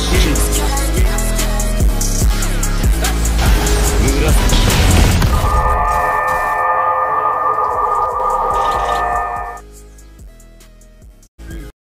谢谢